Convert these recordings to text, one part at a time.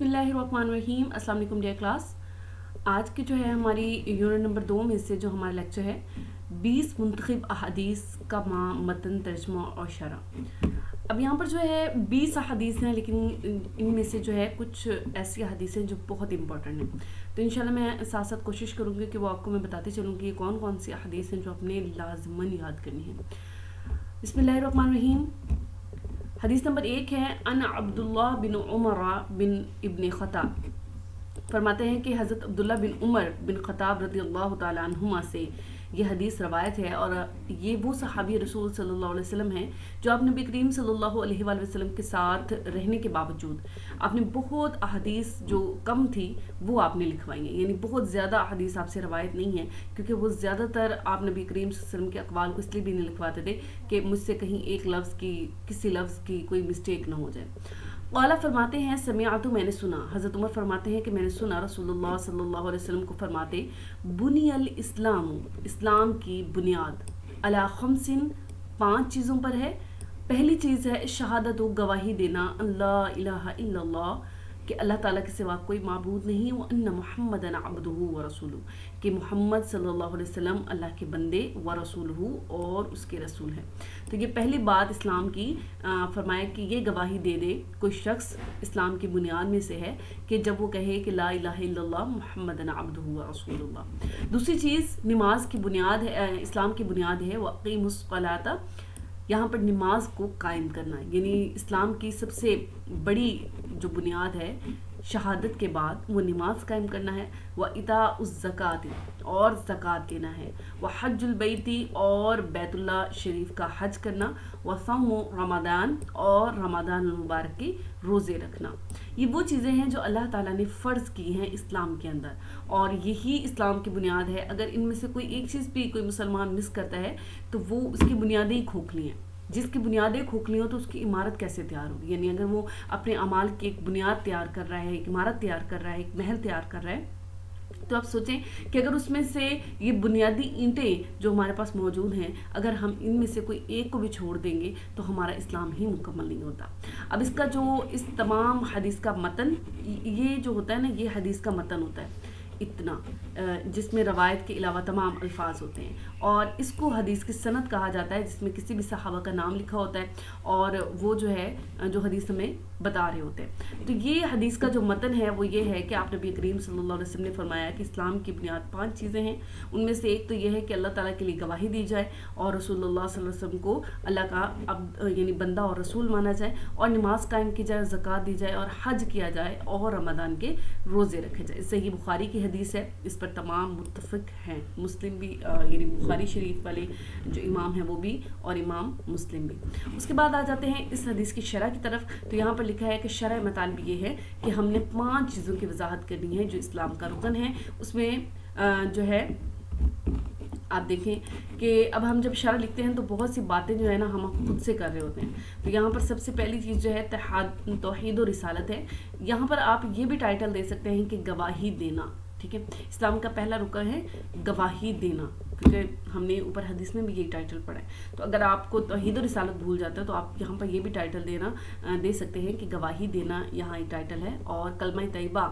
बिस्मिल्लाहिर्रहमानिर्रहीम अस्सलाम dear class. आज की जो है हमारी यूनिट नंबर दो में से जो हमारा लेक्चर है, बीस मुंतखब अहदीस का माँ, मतन, तर्जमा और शरा अब यहाँ पर जो है बीस अहदीस हैं, लेकिन इनमें से जो है कुछ ऐसी अहदीस हैं जो बहुत इंपॉर्टेंट हैं। तो इंशाल्लाह मैं साथ साथ कोशिश करूँगी कि वो आपको मैं बताती चलूँगी ये कौन कौन सी अहदीस हैं जो अपने लाजमन याद करनी है। बसमीम हदीस नंबर एक है, अन अब्दुल्ला बिन उमर बिन इब्न ख़ताब। फरमाते हैं कि हज़रत अब्दुल्ला बिन उमर बिन ख़ताब रदी से ये हदीस रवायत है और ये वो सहाबी रसूल सल्लल्लाहु अलैहि वसल्लम हैं जो आप नबी करीम सल्लल्लाहु अलैहि वसल्लम के साथ रहने के बावजूद आपने बहुत अहदीस जो कम थी, वो आपने लिखवाई हैं। यानी बहुत ज़्यादा अहदीस आपसे रवायत नहीं है, क्योंकि वो ज़्यादातर आप नबी करीम वसल्लम के अकवाल को इसलिए भी नहीं लिखवाते थे कि मुझसे कहीं एक लफ्ज़ की, किसी लफ्ज़ की कोई मिस्टेक ना हो जाए। वाला फरमाते हैं, समियातु मैंने सुना। हज़रत उमर फरमाते हैं कि, मैंने सुना रसूलुल्लाह सल्लल्लाहु अलैहि वसल्लम को फरमाते, बुनियल इस्लाम इस्लाम की बुनियाद। अला खमसिन पाँच चीज़ों पर है। पहली चीज़ है शहादत गवाही देना। अल्लाह कि अल्लाह ताला के सिवा कोई मबूद नहीं वो अन्न मोहम्मद अब्दू व रसूल कि मोहम्मद सल्लल्लाहु अलैहि वसल्लम अल्लाह के बंदे व रसूल और उसके रसूल हैं। तो ये पहली बात इस्लाम की फरमाया कि ये गवाही दे दे कोई शख्स इस्लाम की बुनियाद में से है कि जब वो कहे कि ला मोहम्मद अब्दू व रसूल दूसरी चीज़, नमाज़ की बुनियाद है इस्लाम की बुनियाद है वक़ीमसलाता यहाँ पर नमाज़ को कायम करना यानी इस्लाम की सबसे बड़ी जो बुनियाद है शहादत के बाद वो नमाज़ कायम करना है वह इता उस ज़क़़त, और ज़क़़त देना है। वह हजबैती और बैतुल्ला शरीफ का हज करना। व सम रमादान, और रमादान मुबारक के रोज़े रखना। ये वो चीज़ें हैं जो अल्लाह ताला ने फ़र्ज़ की हैं इस्लाम के अंदर। और यही इस्लाम की बुनियाद है। अगर इनमें से कोई एक चीज़ भी कोई मुसलमान मिस करता है तो वो उसकी बुनियादें ही खोखली हैं। जिसकी बुनियादें खोखली हो तो उसकी इमारत कैसे तैयार होगी? यानी अगर वो अपने अमाल की एक बुनियाद तैयार कर रहा है, एक इमारत तैयार कर रहा है, एक महल तैयार कर रहा है तो आप सोचें कि अगर उसमें से ये बुनियादी ईंटें जो हमारे पास मौजूद हैं, अगर हम इनमें से कोई एक को भी छोड़ देंगे तो हमारा इस्लाम ही मुकम्मल नहीं होता। अब इसका जो इस तमाम हदीस का मतन, ये जो होता है ना, ये हदीस का मतन होता है। इतना जिसमें रवायत के अलावा तमाम अल्फाज होते हैं। और इसको हदीस की सनत कहा जाता है, जिसमें किसी भी सहाबा का नाम लिखा होता है और वो जो है जो हदीस हमें बता रहे होते हैं। तो ये हदीस का जो मतन है, वो ये है कि आप नबी करीम सल्लल्लाहु अलैहि वसल्लम ने फरमाया कि इस्लाम की बुनियाद पाँच चीज़ें हैं। उनमें से एक तो ये है कि अल्लाह ताला के लिए गवाही दी जाए और रसूलुल्लाह सल्लल्लाहु अलैहि वसल्लम को अल्लाह का अब यानी बंदा और रसूल माना जाए और नमाज़ कायम की जाए, ज़क़़त दी जाए और हज किया जाए और रमदान के रोज़े रखे जाए। सही बुखारी की हदीस है, इस पर तमाम मुतफ़ हैं। मुस्लिम भी यानी बुखारी शरीफ वाले जो इमाम हैं वो भी और इमाम मुस्लिम भी। उसके बाद आ जाते हैं इस हदीस की शरह की तरफ़। तो यहाँ पर लिखा है कि शरह मतलब ये है कि हमने पाँच चीज़ों की वजाहत करनी है जो इस्लाम का रुकन है। उसमें जो है, आप देखें कि अब हम जब शरा लिखते हैं तो बहुत सी बातें जो है ना हम खुद से कर रहे होते हैं। तो यहाँ पर सबसे पहली चीज़ जो है तोहद और रिसालत है। यहाँ पर आप ये भी टाइटल दे सकते हैं कि गवाही देना। ठीक है? इस्लाम का पहला रुका है गवाही देना, क्योंकि हमने ऊपर हदीस में भी यही टाइटल पढ़ा है। तो अगर आपको तोहद और रिसालत भूल जाता है तो आप यहाँ पर ये भी टाइटल देना दे सकते हैं कि गवाही देना यहाँ एक टाइटल है। और कलमा तयबा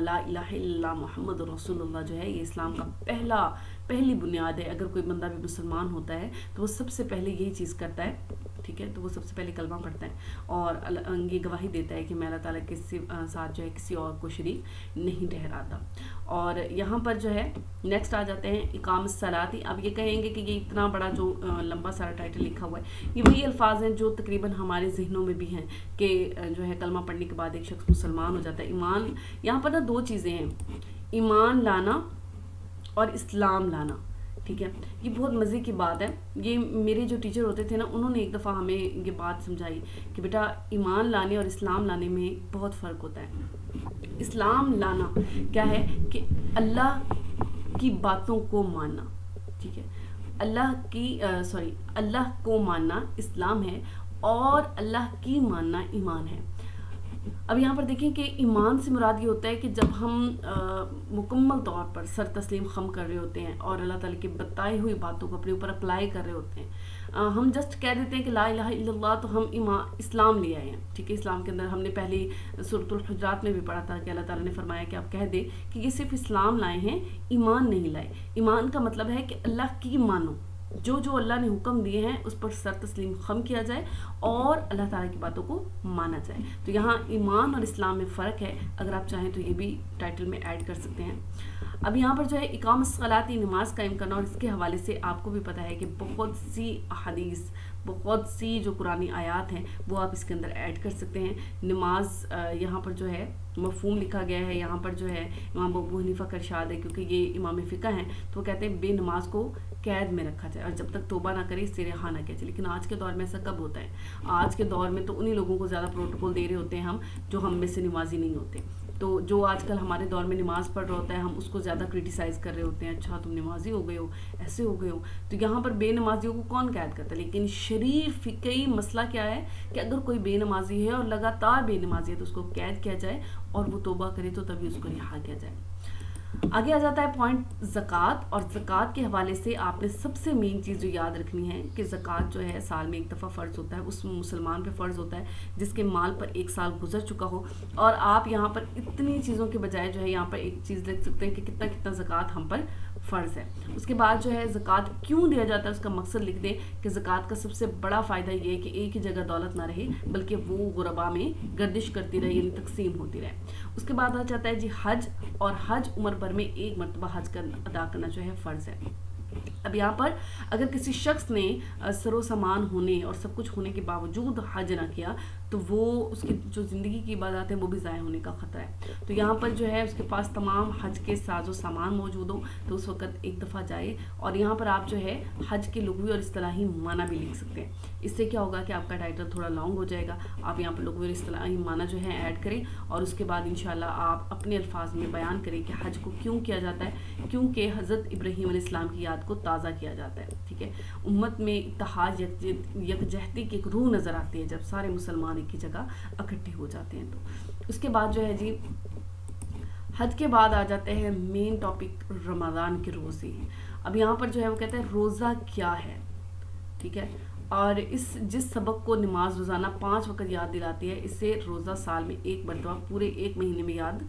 ला मोहम्मद रसूलुल्लाह जो है, ये इस्लाम का पहला, पहली बुनियाद है। अगर कोई बंदा भी मुसलमान होता है तो वो सबसे पहले यही चीज़ करता है ठीक है तो वो सबसे पहले कलमा पढ़ता है और ये गवाही देता है कि मैं अल्लाह ताला के साथ जो है किसी और को शरीक नहीं ठहराता। और यहाँ पर जो है नेक्स्ट आ जाते हैं इकाम सलाती अब ये कहेंगे कि ये इतना बड़ा जो लंबा सारा टाइटल लिखा हुआ है, ये वही अल्फाज हैं जो तकरीबन हमारे जहनों में भी हैं कि जो है कलमा पढ़ने के बाद एक शख्स मुसलमान हो जाता है। ईमान, यहाँ पर ना दो चीज़ें हैं। ईमान लाना और इस्लाम लाना। ठीक है? ये बहुत मज़े की बात है। ये मेरे जो टीचर होते थे ना, उन्होंने एक दफ़ा हमें ये बात समझाई कि बेटा, ईमान लाने और इस्लाम लाने में बहुत फ़र्क होता है। इस्लाम लाना क्या है कि अल्लाह की बातों को मानना, ठीक है? अल्लाह की सॉरी अल्लाह को मानना इस्लाम है और अल्लाह की मानना ईमान है। अब यहाँ पर देखें कि ईमान से मुराद ये होता है कि जब हम मुकम्मल तौर पर सर तस्लीम खम कर रहे होते हैं और अल्लाह ताला की बताई हुई बातों को अपने ऊपर अप्लाई कर रहे होते हैं आ, हम जस्ट कह देते हैं कि ला इल्लल्लाह तो हम इमा इस्लाम ले आए हैं। ठीक है इस्लाम के अंदर हमने पहले सुरतुल हजरात में भी पढ़ा था कि अल्लाह ताला ने फरमाया कि आप कह दें कि ये सिर्फ़ इस्लाम लाए हैं ईमान नहीं लाए। ईमान का मतलब है कि अल्लाह की मानो। जो जो अल्लाह ने हुक्म दिए हैं, उस पर सर तस्लीम खम किया जाए और अल्लाह ताला की बातों को माना जाए। तो यहाँ ईमान और इस्लाम में फ़र्क है, अगर आप चाहें तो ये भी टाइटल में ऐड कर सकते हैं। अब यहाँ पर जो है इकाम सलाती नमाज़ कायम करना और इसके हवाले से आपको भी पता है कि बहुत सी हदीस बहुत सी जो कुरानी आयात हैं, वो आप इसके अंदर ऐड कर सकते हैं। नमाज़ यहाँ पर जो है मफहूम लिखा गया है, यहाँ पर जो है इमाम अबू हनीफ़ा का इरशाद है, क्योंकि ये इमाम फ़िका हैं तो कहते हैं बेनमाज को कैद में रखा जाए, और जब तक तोबा ना करे इससे रिहा ना किया जाए। लेकिन आज के दौर में ऐसा कब होता है? आज के दौर में तो उन्हीं लोगों को ज़्यादा प्रोटोकॉल दे रहे होते हैं हम, जो हम में से नमाजी नहीं होते। तो जो आजकल हमारे दौर में नमाज़ पढ़ रहा होता है, हम उसको ज़्यादा क्रिटिसाइज़ कर रहे होते हैं अच्छा तुम नमाजी हो गए हो, ऐसे हो गए हो। तो यहाँ पर बेनमाजियों को कौन कैद करता है? लेकिन शरीफ फिकई मसला क्या है कि अगर कोई बेनमाजी है और लगातार बेनमाजी है तो उसको कैद किया जाए और वो तोबा करे तो तभी उसको रिहा किया जाए। आगे आ जाता है पॉइंट ज़क़़त और ज़क़़त के हवाले से आपने सबसे मेन चीज़ जो याद रखनी है कि ज़क़़त जो है साल में एक दफ़ा फ़र्ज़ होता है, उस मुसलमान पे फ़र्ज़ होता है जिसके माल पर एक साल गुजर चुका हो। और आप यहाँ पर इतनी चीज़ों के बजाय जो है यहाँ पर एक चीज़ देख सकते हैं कि कितना कितना ज़क़़त हम पर फ़र्ज़ है। उसके बाद जो है ज़क़़त क्यों दिया जाता है, उसका मकसद लिख दें कि ज़क़़त का सबसे बड़ा फ़ायदा ये है कि एक ही जगह दौलत ना रहे, बल्कि वो गुरबा में गर्दिश करती रहे, यानी तकसीम होती रहे। उसके बाद आ जाता है जी हज, और हज उम्र भर में एक मरतबा हज कर अदा करना जो है फ़र्ज़ है। अब यहाँ पर अगर किसी शख्स ने सरो सामान होने और सब कुछ होने के बावजूद हज ना किया तो वो उसकी जो ज़िंदगी की इबादत है, वो भी ज़ाय होने का ख़तरा है। तो यहाँ पर जो है, उसके पास तमाम हज के साजो सामान मौजूद हो तो उस वक्त एक दफ़ा जाए और यहाँ पर आप जो है, हज के लघवी और असलाही माना भी लिख सकते हैं। इससे क्या होगा कि आपका टाइटल थोड़ा लॉन्ग हो जाएगा। आप यहाँ पर लघवी और असलाही माना जो है ऐड करें और उसके बाद इन आप अपने अल्फाज में बयान करें कि हज को क्यों किया जाता है, क्योंकि हज़रत इब्राहीम इस्लाम की याद को ताज़ा किया जाता है, ठीक है? उम्मत में इतहाज यकजहती की एक रूह नज़र आती है जब सारे मुसलमान एक ही जगह इकट्ठे हो जाते हैं तो। उसके बाद जो है जी हद के बाद आ जाते हैं मेन टॉपिक रमज़ान के रोज़े अब यहाँ पर जो है वो कहते हैं रोज़ा क्या है, ठीक है? और इस, जिस सबक को नमाज़ रोज़ाना पाँच वक्त याद दिलाती है, इसे रोज़ा साल में एक मरतबा, पूरे एक महीने में याद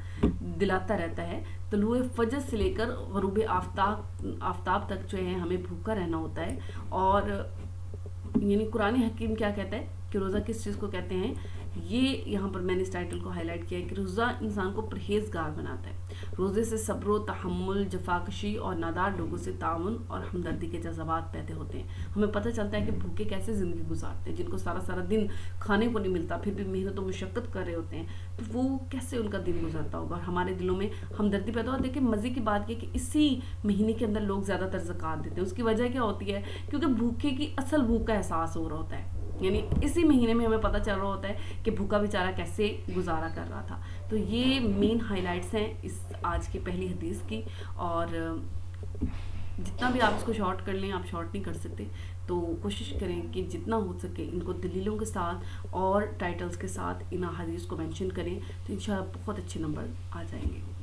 दिलाता रहता है। तलु फजर से लेकर गरूब आफ्ताब आफ्ताब तक जो है हमें भूखा रहना होता है। और यानी कुरानी हकीम क्या कहता है कि रोज़ा किस चीज़ को कहते हैं? ये यहाँ पर मैंने इस टाइटल को हाईलाइट किया है कि रोज़ा इंसान को परहेजगार बनाता है। रोज़े से सब्र तहमुल जफाकशी और नादार लोगों से ताउन और हमदर्दी के जज्बात पैदा होते हैं। हमें पता चलता है कि भूखे कैसे ज़िंदगी गुजारते हैं। जिनको सारा सारा दिन खाने को नहीं मिलता, फिर भी मेहनत और मुशक्क़त कर रहे होते हैं तो वो कैसे उनका दिन गुजरता होगा? और हमारे दिलों में हमदर्दी पैदा है। देखिए, मज़े की बात यह कि इसी महीने के अंदर लोग ज़्यादातर जक़ात देते हैं। उसकी वजह क्या होती है? क्योंकि भूखे की असल भूख का एहसास हो रहा होता है। यानी इसी महीने में हमें पता चल रहा होता है कि भूखा बेचारा कैसे गुजारा कर रहा था। तो ये मेन हाइलाइट्स हैं इस आज की पहली हदीस की और, जितना भी आप इसको शॉर्ट कर लें, आप शॉर्ट नहीं कर सकते। तो कोशिश करें कि जितना हो सके इनको दलीलों के साथ और टाइटल्स के साथ इन हदीस को मेंशन करें। तो इन बहुत अच्छे नंबर आ जाएँगे।